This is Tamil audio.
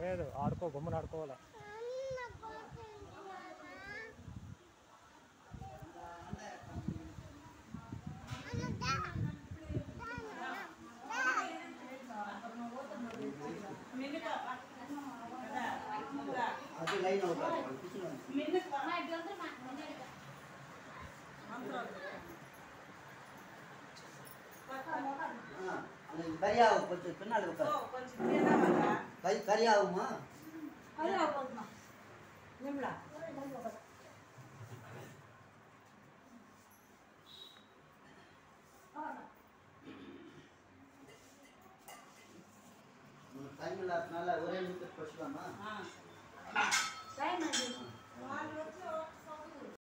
లేదు ఆడుకో గమ్మున ఆడుకోవాలి लाइन आउट मैंने कहा है जल्द में मंत्र கரியாவும் கொஞ்சம் பின்னால் கை கரியாவுமா டைம் இல்லாததுனால ஒரே நிமிஷம் குறைச்சிக்கலாமா?